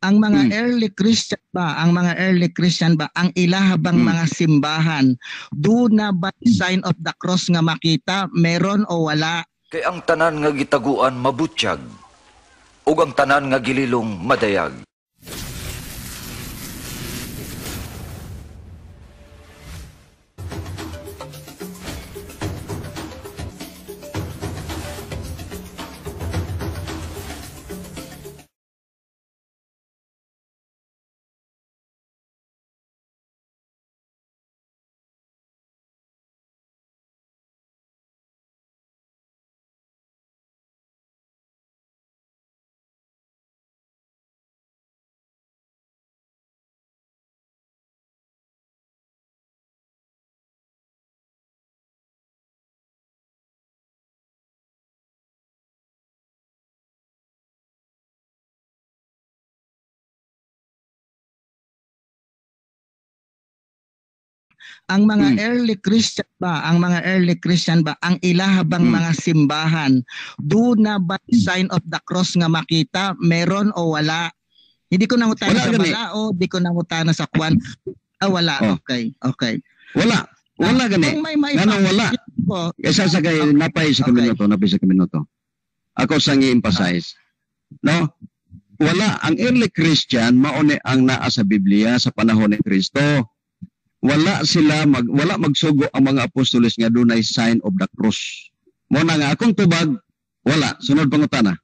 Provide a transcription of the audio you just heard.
ang mga Hmm. early Christian ba, ang mga early Christian ba, ang ilahabang Hmm. mga simbahan, do na ba sign of the cross nga makita, meron o wala? Kay ang tanan nga gitaguan mabutyag, ug ang tanan nga gililong madayag. Ang mga Hmm. early Christian ba, ang mga early Christian ba, ang ilahabang Hmm. mga simbahan, do na ba sign of the cross nga makita, meron o wala? Hindi ko nangutana Wala sa gani. balao, di ko nangutana sa kwan. Ah, wala. Oh. Okay, okay. Wala. Wala gani. Kung may may Ganong wala. po, Isa sa kay Okay. napay sa Okay. minuto, napay sa minuto. Ako sa emphasize No? Wala ang early Christian mauni ang naa sa Biblia sa panahon ni Kristo. Wala sila mag wala magsugo ang mga apostoles nga dunay sign of the cross. Mo na nga akong tubag wala sunod pangutana.